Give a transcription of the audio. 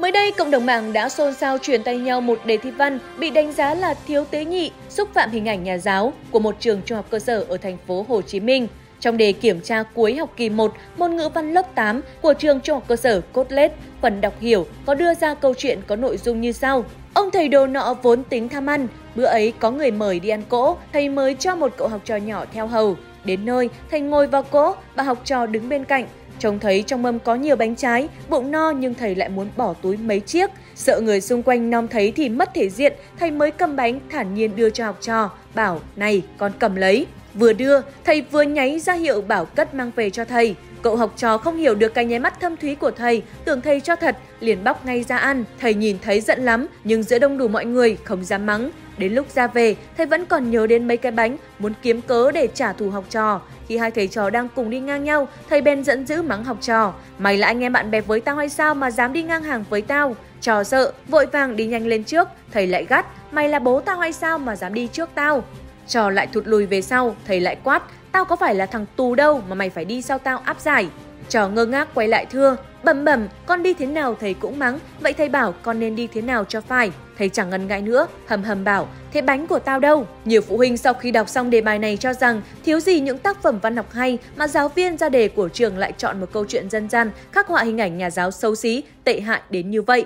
Mới đây, cộng đồng mạng đã xôn xao truyền tay nhau một đề thi văn bị đánh giá là thiếu tế nhị, xúc phạm hình ảnh nhà giáo của một trường trung học cơ sở ở thành phố Hồ Chí Minh. Trong đề kiểm tra cuối học kỳ 1, môn ngữ văn lớp 8 của trường trung học cơ sở Cốt Lết, phần đọc hiểu có đưa ra câu chuyện có nội dung như sau. Ông thầy đồ nọ vốn tính tham ăn, bữa ấy có người mời đi ăn cỗ, thầy mới cho một cậu học trò nhỏ theo hầu. Đến nơi, thầy ngồi vào cỗ, bà học trò đứng bên cạnh, Trông thấy trong mâm có nhiều bánh trái, bụng no nhưng thầy lại muốn bỏ túi mấy chiếc. Sợ người xung quanh nom thấy thì mất thể diện, thầy mới cầm bánh thản nhiên đưa cho học trò, bảo này con cầm lấy. Vừa đưa, thầy vừa nháy ra hiệu bảo cất mang về cho thầy. Cậu học trò không hiểu được cái nháy mắt thâm thúy của thầy, tưởng thầy cho thật, liền bóc ngay ra ăn. Thầy nhìn thấy giận lắm, nhưng giữa đông đủ mọi người không dám mắng. Đến lúc ra về, thầy vẫn còn nhớ đến mấy cái bánh, muốn kiếm cớ để trả thù học trò. Khi hai thầy trò đang cùng đi ngang nhau, thầy bèn giận dữ mắng học trò. Mày là anh em bạn bè với tao hay sao mà dám đi ngang hàng với tao? Trò sợ, vội vàng đi nhanh lên trước, thầy lại gắt. Mày là bố tao hay sao mà dám đi trước tao? Trò lại thụt lùi về sau, thầy lại quát. Tao có phải là thằng tù đâu mà mày phải đi sau tao áp giải. Trò ngơ ngác quay lại thưa, bẩm bẩm, con đi thế nào thầy cũng mắng, vậy thầy bảo con nên đi thế nào cho phải. Thầy chẳng ngần ngại nữa, hầm hầm bảo, thế bánh của tao đâu? Nhiều phụ huynh sau khi đọc xong đề bài này cho rằng thiếu gì những tác phẩm văn học hay mà giáo viên ra đề của trường lại chọn một câu chuyện dân gian khắc họa hình ảnh nhà giáo xấu xí, tệ hại đến như vậy.